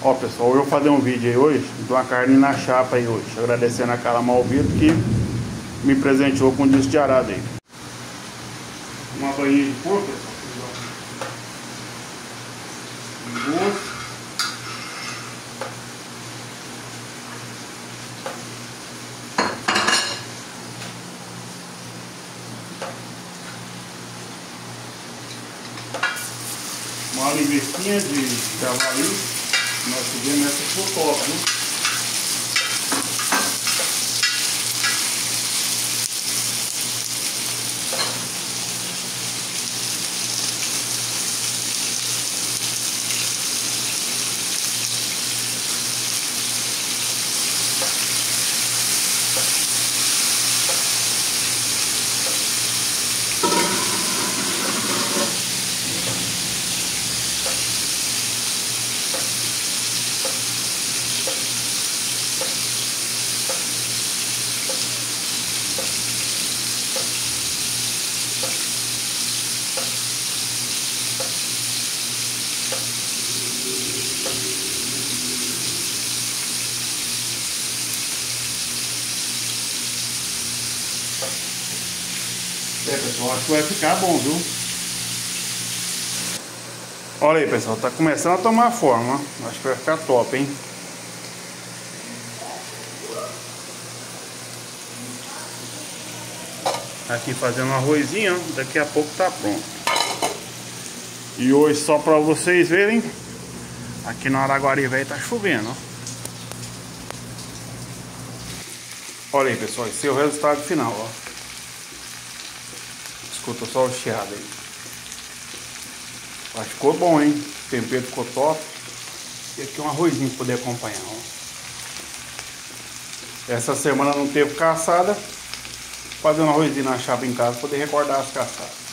Ó pessoal, eu vou fazer um vídeo aí hoje de uma carne na chapa aí hoje. Agradecendo a Carla Malvito que me presenteou com um disco de arado aí. Uma banhinha de porco, pessoal. Duas. uma linguiça de javali, nós pedimos essa copo, né? É, pessoal, acho que vai ficar bom, viu? Olha aí, pessoal, tá começando a tomar forma. Acho que vai ficar top, hein? Aqui fazendo um arrozinho, daqui a pouco tá pronto. E hoje, só pra vocês verem, aqui no Araguari velho tá chovendo, ó. Olha aí, pessoal, esse é o resultado final, ó. Escuta só o chiado aí. Que ficou bom, hein? O tempero ficou top. E aqui um arrozinho para poder acompanhar, ó. Essa semana não teve caçada. Fazendo um arrozinho na chapa em casa para poder recordar as caçadas.